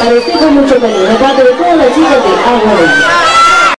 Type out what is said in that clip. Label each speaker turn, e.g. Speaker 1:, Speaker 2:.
Speaker 1: Agradecemos mucho cariño de parte de todas las chicas de Agua